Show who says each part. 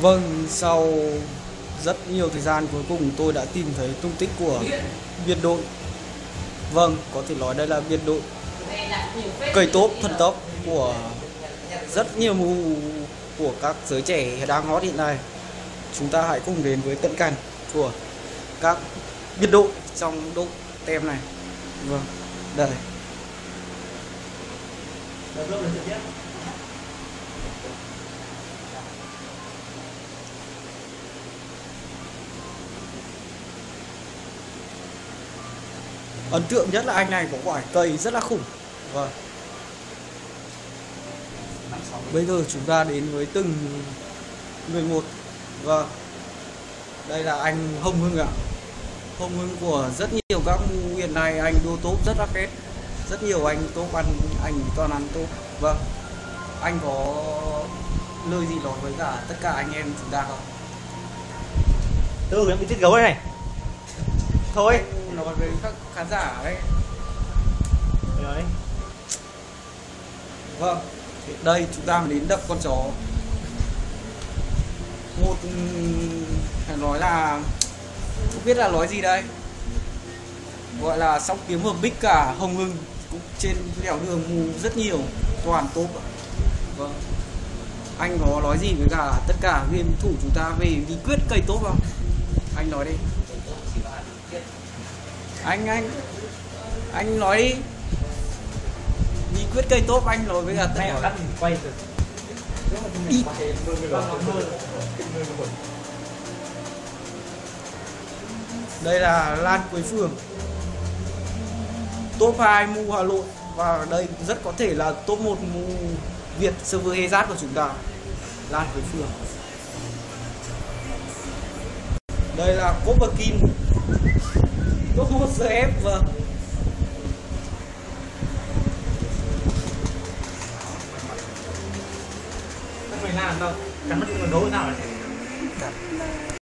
Speaker 1: Vâng, sau rất nhiều thời gian cuối cùng tôi đã tìm thấy tung tích của biệt đội. Vâng, có thể nói đây là biệt đội cầy tốp, thần tốc của rất nhiều mù của các giới trẻ đang hot hiện nay. Chúng ta hãy cùng đến với cận cảnh của các biệt đội trong đội tem này. Vâng, đây. Ấn tượng nhất là anh này có quả cây rất là khủng. Vâng. Bây giờ chúng ta đến với từng người một. Vâng. Đây là anh hồng hưng ạ. Hồng hưng của rất nhiều các mũ hiện nay anh đua tốt rất là kết rất nhiều anh tốt, ăn anh toàn ăn tốt. Vâng. Anh có lời gì nói với cả tất cả anh em chúng ta không?
Speaker 2: Từ bị chết gấu đây này thôi.
Speaker 1: Nói với các khán giả đấy.
Speaker 2: Đấy
Speaker 1: Vâng, thì đây chúng ta đến đập con chó. Một phải nói là không biết là nói gì đây. Gọi là sóc kiếm hợp bích cả Hồng Hưng cũng trên đèo đường mù rất nhiều toàn tốt. Vâng. Anh có nói gì với cả tất cả game thủ chúng ta về bí quyết cây tốt không? Anh nói đi Anh anh Anh nói đi. Bí quyết cây tốt anh nói. với cả tất cả
Speaker 2: quay
Speaker 1: Ý. đây là Lan Quế Phương. Top 2 mu Hà Nội. Và đây rất có thể là top 1 mu Việt server Hezat của chúng ta. Lan Quế Phương đây là Copper Kim top 1 CF vâng.
Speaker 2: Không phải làm đâu. Cắn mất con đấu nào là